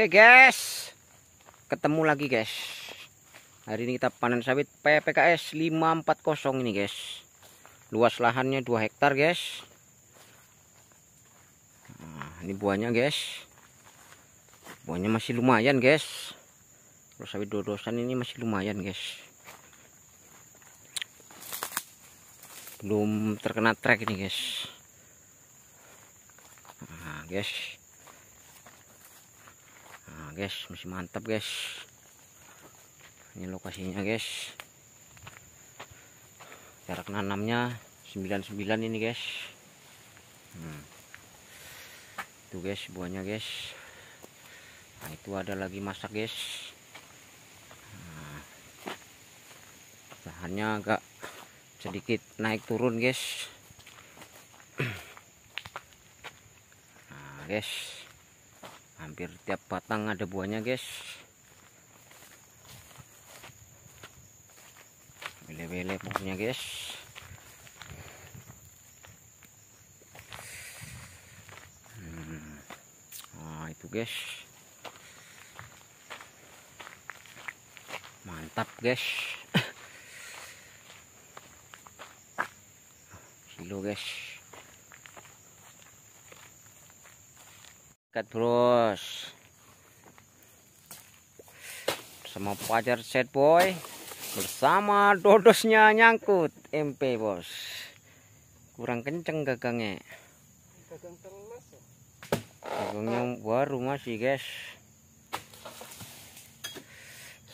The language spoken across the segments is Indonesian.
Oke guys, ketemu lagi guys. Hari ini kita panen sawit PPKS 540 ini guys. Luas lahannya 2 hektar guys. Nah, ini buahnya guys. Buahnya masih lumayan guys. Kalau sawit dodosan ini masih lumayan guys. Belum terkena trek ini guys. Nah, guys guys. Masih mantap guys. Ini lokasinya guys. Jarak nanamnya 99 ini guys. Hmm. itu guys buahnya guys. Nah itu ada lagi masak guys. Nah, agak sedikit naik turun guys. Nah guys hampir tiap batang ada buahnya guys. Bele-bele pokoknya guys. Hmm. nah itu guys. Mantap guys. Silo guys Kat bros. Bersama pacar set boy Bersama dodosnya nyangkut MP bos. Kurang kenceng gagangnya. Gagang teles ya? Gagangnya baru masih guys.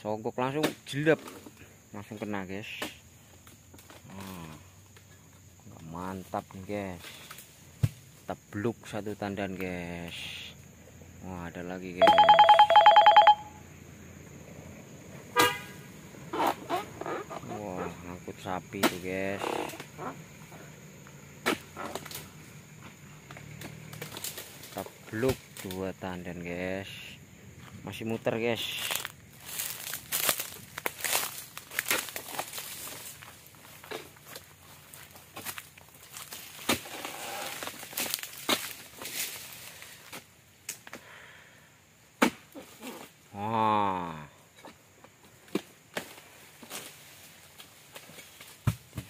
Sogok langsung jelek Langsung kena guys. Hmm. Mantap nih guys Tebluk satu tandan guys Wah, ada lagi, guys. Wah, ngangkut sapi tuh, guys. Tabluk dua tandan, guys. Masih muter, guys.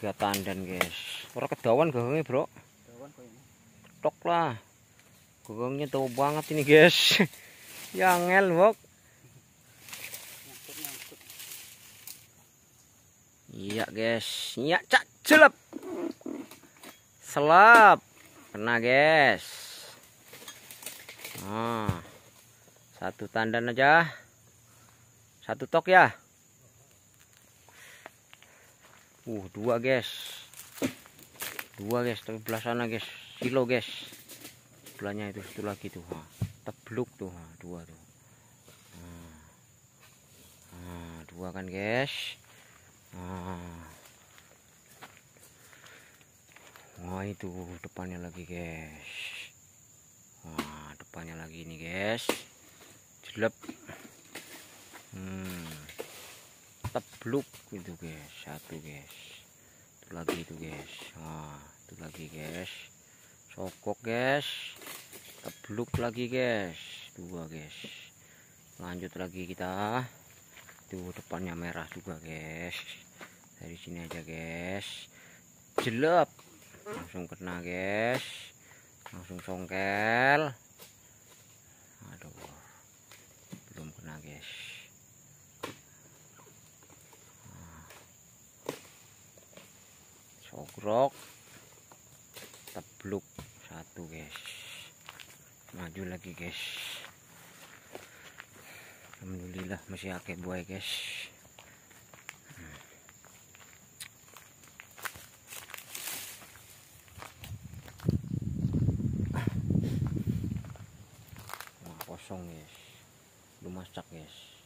Tiga tandan guys. Orang kedawan gagangnya bro. Ketok lah. Gagangnya tahu banget ini guys. Yang ngel bok iya guys. Iya cak jelep. Selap. Kena guys. Nah, satu tandan aja. Satu tok ya Uh, dua guys. Dua guys, tapi belah sana guys. Kilo guys. Belahnya itu satu lagi tuh. Ha. Tebluk tuh, dua tuh. Nah. Dua kan guys. Nah. Wah, itu depannya lagi guys. Wah, depannya lagi nih guys. Jelep. Hmm tebluk itu guys. Satu guys. Itu lagi itu guys. Nah itu lagi guys. Sokok guys. Tebluk lagi guys. Dua guys. Lanjut lagi kita. Itu depannya merah juga guys. Dari sini aja guys. Jelek langsung kena guys. Langsung songkel. Aduh. Belum kena guys ogrok tebluk satu guys. Maju lagi guys. Alhamdulillah masih akeh buah guys nah, kosong guys belum masak guys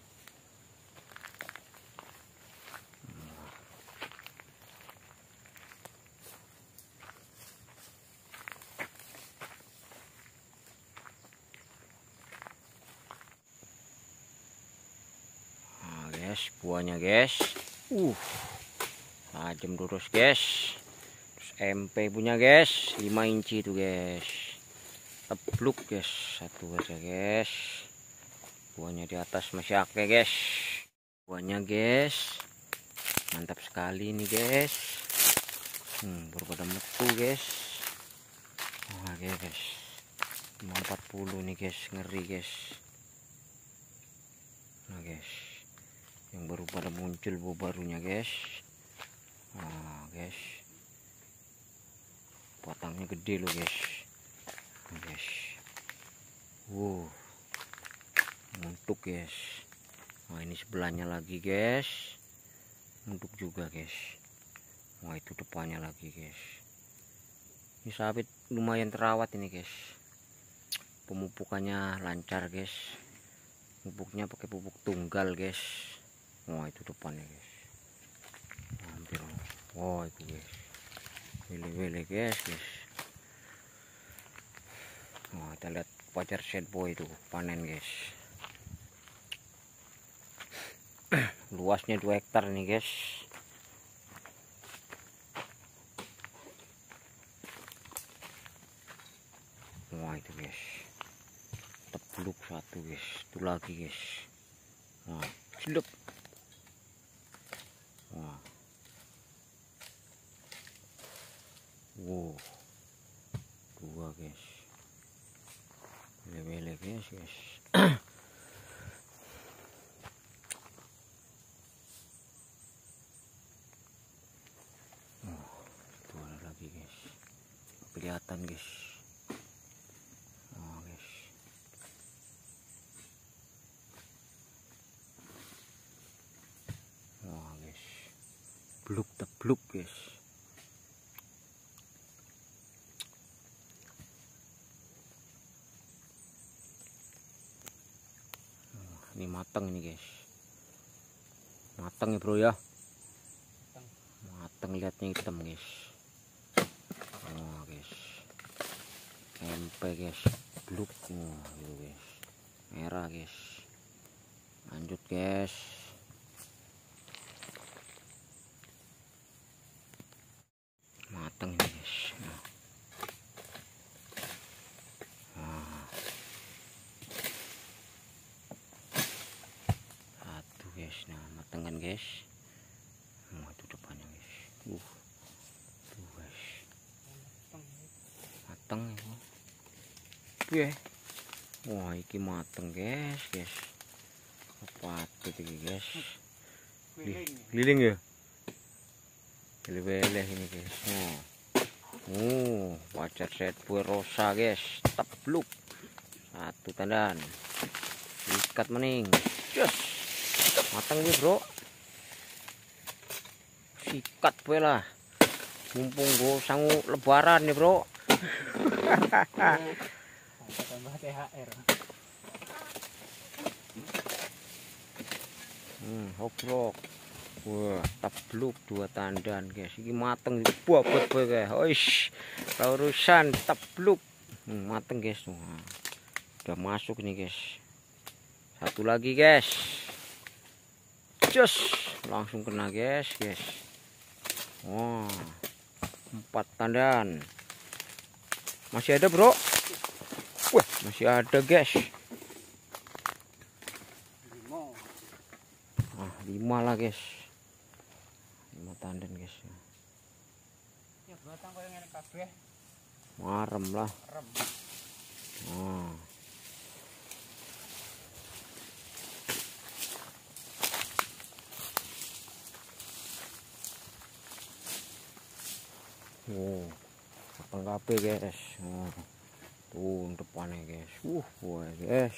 guys buahnya guys. Uh tajam lurus guys. Terus MP punya guys 5 inci itu guys. Tebluk guys satu aja guys. Buahnya di atas masih akeh guys. Buahnya guys mantap sekali ini guys. Hmm, baru pada metu guys. Oke okay, guys 40 nih guys ngeri guys. Nah guys yang baru pada muncul barunya guys. Nah guys. Potangnya gede loh guys. Nah, guys. Wow untuk guys. Nah ini sebelahnya lagi guys. Untuk juga guys. Wah itu depannya lagi guys. Ini sawit lumayan terawat ini guys. Pemupukannya lancar guys. Pupuknya pakai pupuk tunggal guys wah itu depannya guys. Hampir. Wah itu guys. Wile-wile guys guys. Wah kita lihat pacar set boy itu panen guys. Luasnya 2 hektar nih guys. Wah itu guys. Tepluk satu guys. Itu lagi guys. Wah sedap wow. Dua guys. Lele-lele guys. Guys. Kelihatan guys. Oh guys. Oh guys. Bluk tebluk guys ini matang ini guys. Matang ya bro ya? Matang lihatnya hitam guys. MP guys. Blue oh, gitu guys. Merah guys. Lanjut guys mateng nih guys nah. Nah. satu guys. Nah mateng kan guys. Oh, itu depannya guys. Uh tuh guys. Mateng ya ya wah iki mateng guys guys. Apa itu guys. Liling ya? Lele ini guys. Oh oh pacar set kue rosa guys. Tepluk. Satu tandan. Ikat mening. Yes mateng nih bro. Sikat kue lah. Mumpung gue sangu lebaran nih bro. Hmm hokrok wah tabluk dua tandan guys. Ini mateng buat buat guys. Oish urusan tabluk. Hmm, mateng guys. Wah, udah masuk nih guys. Satu lagi guys just langsung kena guys guys wah empat tandan masih ada bro Wah, masih ada, guys. Ah, lima lah, guys. Lima tandan, guys. Ya, batang kabeh. Marem lah. Rem. Ah. Oh, apa kabeh, guys. Oh tuh depannya guys uh boy guys